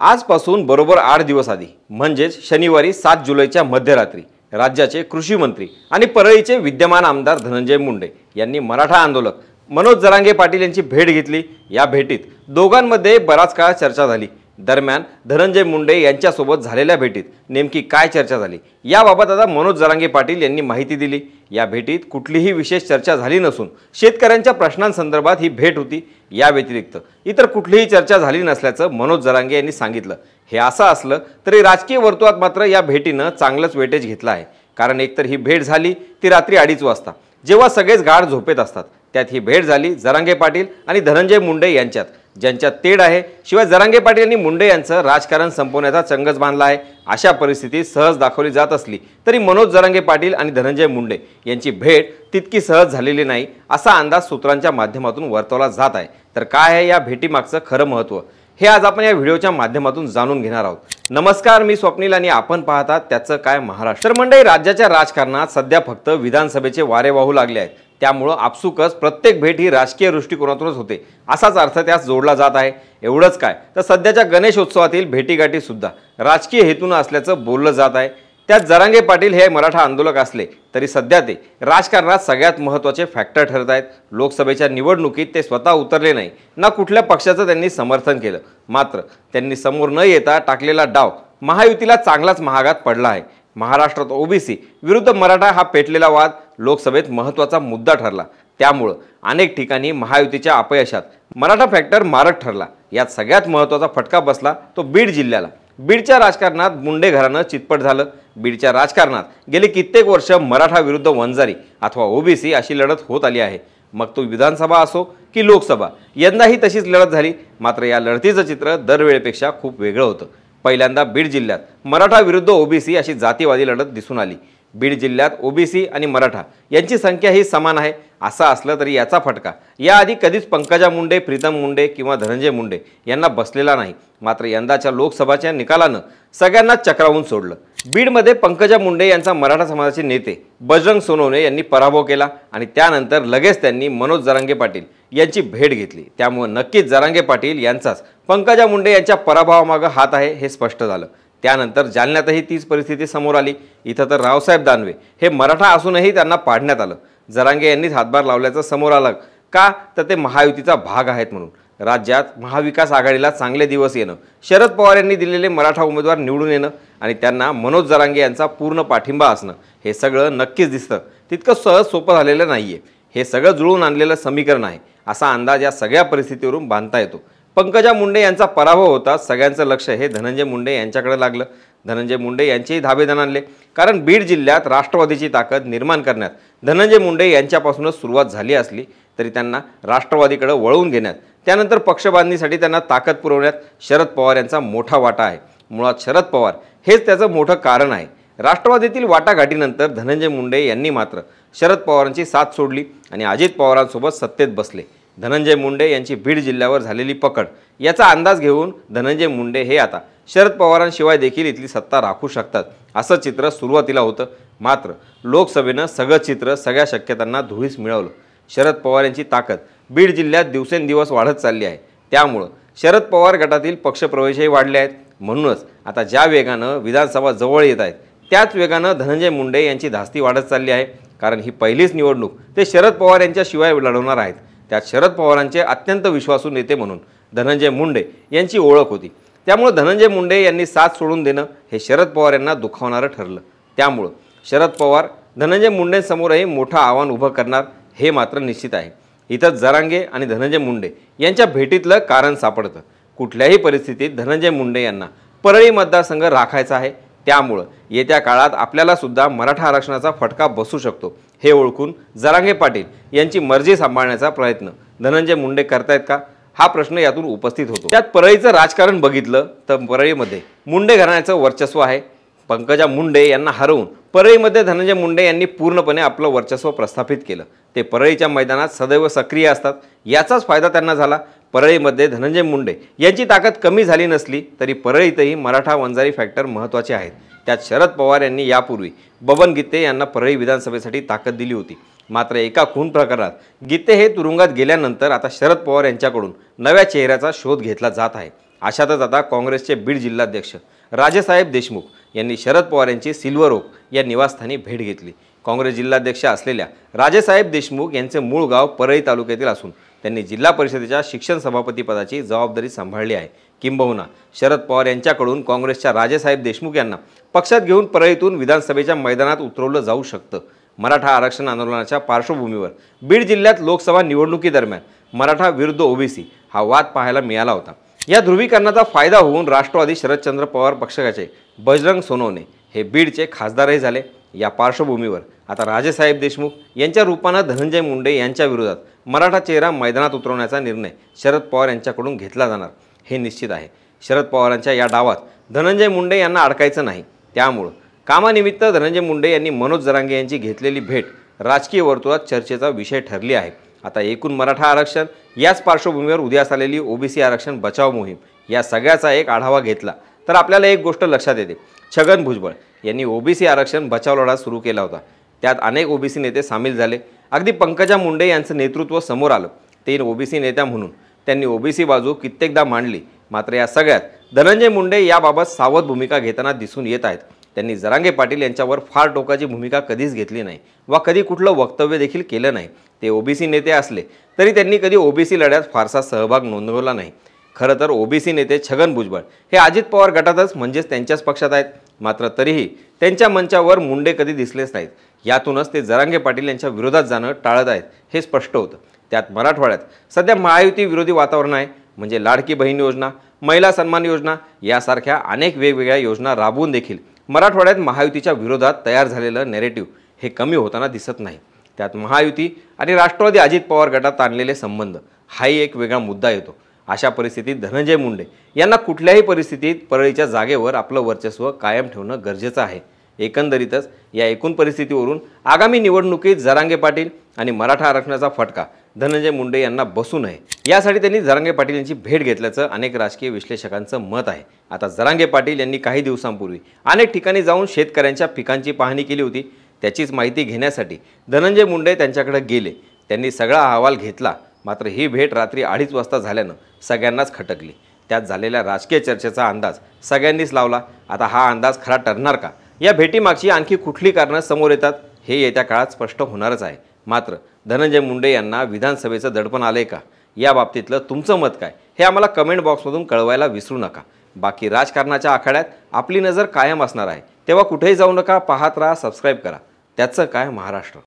आजपासून बरोबर आठ दिवस आधी म्हणजेच शनिवारी सात जुलैच्या मध्यरात्री राज्याचे कृषी मंत्री आणि परळीचे विद्यमान आमदार धनंजय मुंडे यांनी मराठा आंदोलक मनोज जरांगे पाटील यांची भेट घेतली. या भेटीत दोघांमध्ये बराच काळ चर्चा झाली. दरम्यान धनंजय मुंडे यांच्यासोबत झालेल्या भेटीत नेमकी काय चर्चा झाली? याबाबत आता मनोज जरांगे पाटील यांनी माहिती दिली. या भेटीत कुठलीही विशेष चर्चा झाली नसून शेतकऱ्यांच्या प्रश्नांसंदर्भात ही भेट होती या व्यतिरिक्त. इतर कुठलीही चर्चा झाली नसल्याचं मनोज जरांगे यांनी सांगितलं. हे असं असलं तरी राजकीय वर्तुळात मात्र या भेटीनं चांगलंच वेटेज घेतलं आहे. कारण एकतर ही भेट झाली ती रात्री अडीच वाजता. जेव्हा सगळेच गाढ झोपेत असतात त्यात ही भेट झाली जरांगे पाटील आणि धनंजय मुंडे यांच्यात. ज्यांच्यात तेढ आहे. शिवाय जरांगे पाटील यांनी मुंडे यांचं राजकारण संपवण्याचा चंगच बांधला आहे. अशा परिस्थितीत सहज दाखवली जात असली तरी मनोज जरांगे पाटील आणि धनंजय मुंडे यांची भेट तितकी सहज झालेली नाही असा अंदाज सूत्रांच्या माध्यमातून वर्तवला जात आहे. तर काय आहे या भेटीमागचं खरं महत्त्व? हे आज आपण या व्हिडिओच्या माध्यमातून जाणून घेणार आहोत. नमस्कार मी स्वप्नील आणि आपण पाहतात त्याचं काय महाराष्ट्र. तर मंडळी राज्याच्या राजकारणात सध्या फक्त विधानसभेचे वारे वाहू लागले आहेत. त्यामुळं आपसुकच प्रत्येक भेट ही राजकीय दृष्टिकोनातूनच होते. असाच अर्थ त्यास जोडला जात आहे. एवढंच काय. तर सध्याच्या गणेशोत्सवातील भेटीगाठीसुद्धा राजकीय हेतून असल्याचं बोललं जात आहे. त्यात जरांगे पाटील हे मराठा आंदोलक असले तरी सध्या ते राजकारणात सगळ्यात महत्त्वाचे फॅक्टर ठरत आहेत. लोकसभेच्या निवडणुकीत ते स्वतः उतरले नाही. ना कुठल्या पक्षाचं त्यांनी समर्थन केलं. मात्र त्यांनी समोर न येता टाकलेला डाव महायुतीला चांगलाच महागात पडला आहे. महाराष्ट्रात ओबीसी विरुद्ध मराठा हा पेटलेला वाद लोकसभेत महत्त्वाचा मुद्दा ठरला. त्यामुळं अनेक ठिकाणी महायुतीच्या अपयशात मराठा फॅक्टर मारक ठरला. यात सगळ्यात महत्त्वाचा फटका बसला तो बीड जिल्ह्याला. बीडच्या राजकारणात मुंडे घरानं चितपट झालं. बीडच्या राजकारणात गेली कित्येक वर्ष मराठा विरुद्ध वंजारी अथवा ओबीसी अशी लढत होत आली आहे. मग तो विधानसभा असो की लोकसभा यंदाही तशीच लढत झाली. मात्र या लढतीचं चित्र दरवेळेपेक्षा खूप वेगळं होतं. पहिल्यांदा बीड जिल्ह्यात. मराठा विरुद्ध ओबीसी अशी जातीवादी लढत दिसून आली. बीड जिल्ह्यात ओबीसी आणि मराठा यांची संख्या ही समान आहे. असं असलं तरी याचा फटका. याआधी कधीच पंकजा मुंडे प्रीतम मुंडे किंवा धनंजय मुंडे यांना बसलेला नाही. मात्र यंदाच्या लोकसभाच्या निकालानं सगळ्यांना चक्रावून सोडलं. बीडमध्ये पंकजा मुंडे यांचा मराठा समाजाचे नेते बजरंग सोनवणे यांनी पराभव केला आणि त्यानंतर लगेच त्यांनी मनोज जरांगे पाटील यांची भेट घेतली. त्यामुळे नक्कीच जरांगे पाटील यांचाच पंकजा मुंडे यांच्या पराभवामागं हात आहे हे स्पष्ट झालं. त्यानंतर जालन्यातही तीच परिस्थिती समोर आली. इथं तर रावसाहेब दानवे हे मराठा असूनही त्यांना पाडण्यात आलं. जरांगे यांनीच हातभार लावल्याचं समोर आलं. का? तर ते महायुतीचा भाग आहेत म्हणून. राज्यात महाविकास आघाडीला चांगले दिवस येणं. शरद पवार यांनी दिलेले मराठा उमेदवार निवडून येणं आणि त्यांना मनोज जरांगे यांचा पूर्ण पाठिंबा असणं हे सगळं नक्कीच दिसतं. तितकं सहज सोपं झालेलं नाही आहे हे सगळं जुळून आणलेलं समीकरण आहे. असा अंदाज या सगळ्या परिस्थितीवरून बांधता येतो. पंकजा मुंडे यांचा पराभव होता. सगळ्यांचं लक्ष हे धनंजय मुंडे यांच्याकडे लागलं. धनंजय मुंडे यांचेही धाबेधन आणले. कारण बीड जिल्ह्यात राष्ट्रवादीची ताकद निर्माण करण्यात धनंजय मुंडे यांच्यापासूनच सुरुवात झाली असली तरी त्यांना राष्ट्रवादीकडे वळवून घेण्यात त्यानंतर पक्षबांधणीसाठी त्यांना ताकद पुरवण्यात शरद पवार यांचा मोठा वाटा आहे. मुळात शरद पवार हेच त्याचं मोठं कारण आहे. राष्ट्रवादीतील वाटाघाटीनंतर धनंजय मुंडे यांनी मात्र शरद पवारांची साथ सोडली आणि अजित पवारांसोबत सत्तेत बसले. धनंजय मुंडे यांची बीड जिल्ह्यावर झालेली पकड. याचा अंदाज घेऊन धनंजय मुंडे हे आता शरद पवारांशिवाय देखील इथली सत्ता राखू शकतात असं चित्र सुरुवातीला होतं. मात्र लोकसभेनं सगळं चित्र सगळ्या शक्यतांना धुळीस मिळवलं. शरद पवार यांची ताकद बीड जिल्ह्यात दिवसेंदिवस वाढत चालली आहे. त्यामुळं शरद पवार गटातील पक्षप्रवेशही वाढले आहेत. म्हणूनच आता ज्या वेगानं विधानसभा जवळ येत आहेत त्याच वेगानं धनंजय मुंडे यांची धास्ती वाढत चालली आहे. कारण ही पहिलीच निवडणूक ते शरद पवार यांच्याशिवाय लढवणार आहेत. त्यात शरद पवारांचे अत्यंत विश्वासू नेते म्हणून धनंजय मुंडे यांची ओळख होती. त्यामुळं धनंजय मुंडे यांनी साथ सोडून देणं हे शरद पवार यांना दुखावणारं ठरलं. त्यामुळं शरद पवार धनंजय मुंडेंसमोरही मोठं आव्हान उभं करणार हे मात्र निश्चित आहे. इथं जरांगे आणि धनंजय मुंडे यांच्या भेटीतलं कारण सापडतं. कुठल्याही परिस्थितीत धनंजय मुंडे यांना परळी मतदारसंघ राखायचा आहे. त्यामुळं येत्या काळात आपल्याला सुद्धा मराठा आरक्षणाचा फटका बसू शकतो. हे ओळखून जरांगे पाटील यांची मर्जी सांभाळण्याचा प्रयत्न. धनंजय मुंडे करतायत का? हा प्रश्न यातून उपस्थित होतो. त्यात परळीचं राजकारण बघितलं तर परळीमध्ये मुंडे घराण्याचं वर्चस्व आहे. पंकजा मुंडे यांना हरवून परळीमध्ये धनंजय मुंडे यांनी पूर्णपणे आपलं वर्चस्व प्रस्थापित केलं. ते परळीच्या मैदानात सदैव सक्रिय असतात. याचाच फायदा त्यांना झाला. परळीमध्ये धनंजय मुंडे यांची ताकद कमी झाली नसली तरी परळीतही मराठा वंजारी फॅक्टर महत्त्वाचे आहेत. त्यात शरद पवार यांनी यापूर्वी बबन गीते यांना परळी विधानसभेसाठी ताकद दिली होती. मात्र एका खून प्रकरणात गीते हे तुरुंगात गेल्यानंतर आता शरद पवार यांच्याकडून नव्या चेहऱ्याचा शोध घेतला जात आहे. अशातच आता काँग्रेसचे बीड जिल्हाध्यक्ष राजेसाहेब देशमुख यांनी शरद पवार यांची सिल्वर ओक या निवासस्थानी भेट घेतली. काँग्रेस जिल्हाध्यक्ष असलेल्या राजेसाहेब देशमुख यांचे मूळ गाव परळी तालुक्यातील असून त्यांनी जिल्हा परिषदेच्या शिक्षण सभापतीपदाची जबाबदारी सांभाळली आहे. किंबहुना शरद पवार यांच्याकडून काँग्रेसच्या राजेसाहेब देशमुख यांना पक्षात घेऊन परळीतून विधानसभेच्या मैदानात उतरवलं जाऊ शकतं. मराठा आरक्षण आंदोलनाच्या पार्श्वभूमीवर बीड जिल्ह्यात लोकसभा निवडणुकीदरम्यान मराठा विरुद्ध ओबीसी हा वाद पाहायला मिळाला होता. या ध्रुवीकरणाचा फायदा होऊन राष्ट्रवादी शरदचंद्र पवार पक्षाचे बजरंग सोनवणे हे बीडचे खासदारही झाले. या पार्श्वभूमीवर आता राजेसाहेब देशमुख यांच्या रूपानं धनंजय मुंडे यांच्या विरोधात मराठा चेहरा मैदानात उतरवण्याचा निर्णय शरद पवार यांच्याकडून घेतला जाणार हे निश्चित आहे. शरद पवारांच्या या डावात धनंजय मुंडे यांना अडकायचं नाही. त्यामुळं कामानिमित्त धनंजय मुंडे यांनी मनोज जरांगे यांची घेतलेली भेट राजकीय वर्तुळात चर्चेचा विषय ठरली आहे. आता एकूण मराठा आरक्षण याच पार्श्वभूमीवर उद्यास आलेली ओबीसी आरक्षण बचाव मोहीम या सगळ्याचा एक आढावा घेतला तर आपल्याला एक गोष्ट लक्षात येते. छगन भुजबळ यांनी ओबीसी आरक्षण बचाव लढा सुरू केला होता. त्यात अनेक ओबीसी नेते सामील झाले. अगदी पंकजा मुंडे यांचं नेतृत्व समोर आलं. ते ओबीसी नेत्या म्हणून त्यांनी ओबीसी बाजू कित्येकदा मांडली. मात्र या सगळ्यात धनंजय मुंडे याबाबत सावध भूमिका घेताना दिसून येत आहेत. त्यांनी जरांगे पाटील यांच्यावर फार टोकाची भूमिका कधीच घेतली नाही वा कधी कुठलं वक्तव्य देखील केलं नाही. ते ओबीसी नेते असले तरी त्यांनी कधी ओबीसी लढ्यात फारसा सहभाग नोंदवला नाही. खरं तर ओबीसी नेते छगन भुजबळ हे अजित पवार गटातच म्हणजेच त्यांच्याच पक्षात आहेत. मात्र तरीही त्यांच्या मंचावर मुंडे कधी दिसलेच नाहीत. यातूनच ते जरांगे पाटील यांच्या विरोधात जाणं टाळत आहेत हे स्पष्ट होतं. त्यात मराठवाड्यात सध्या महायुती विरोधी वातावरण आहे म्हणजे लाडकी बहीण योजना महिला सन्मान योजना यासारख्या अनेक वेगवेगळ्या योजना राबवून देखील मराठवाड्यात महायुतीच्या विरोधात तयार झालेलं नेरेटिव्ह हे कमी होताना दिसत नाही. त्यात महायुती आणि राष्ट्रवादी अजित पवार गटात आणलेले संबंध हाही एक वेगळा मुद्दा येतो. अशा परिस्थितीत धनंजय मुंडे यांना कुठल्याही परिस्थितीत परळीच्या जागेवर आपलं वर्चस्व कायम ठेवणं गरजेचं आहे. एकंदरीतच या एकूण परिस्थितीवरून आगामी निवडणुकीत जरांगे पाटील आणि मराठा आरक्षणाचा फटका धनंजय मुंडे यांना बसू नये. यासाठी त्यांनी जरांगे पाटील यांची भेट घेतल्याचं अनेक राजकीय विश्लेषकांचं मत आहे. आता जरांगे पाटील यांनी काही दिवसांपूर्वी अनेक ठिकाणी जाऊन शेतकऱ्यांच्या पिकांची पाहणी केली होती. त्याचीच माहिती घेण्यासाठी धनंजय मुंडे त्यांच्याकडे गेले. त्यांनी सगळा अहवाल घेतला. मात्र ही भेट रात्री अडीच वाजता झाल्यानं सगळ्यांनाच खटकली. त्यात झालेल्या राजकीय चर्चेचा अंदाज सगळ्यांनीच लावला. आता हा अंदाज खरा ठरणार का? या भेटीमागची आणखी कुठली कारणं समोर येतात हे येत्या काळात स्पष्ट होणारच आहे. मात्र धनंजय मुंडे यांना विधानसभेचं दडपण आलंय का? या बाबतीतलं तुमचं मत काय? हे आम्हाला कमेंट बॉक्समधून कळवायला विसरू नका. बाकी राजकारणाच्या आखाड्यात आपली नजर कायम असणार आहे. तेव्हा कुठेही जाऊ नका पाहत राहा सबस्क्राईब करा. त्याचं काय महाराष्ट्र?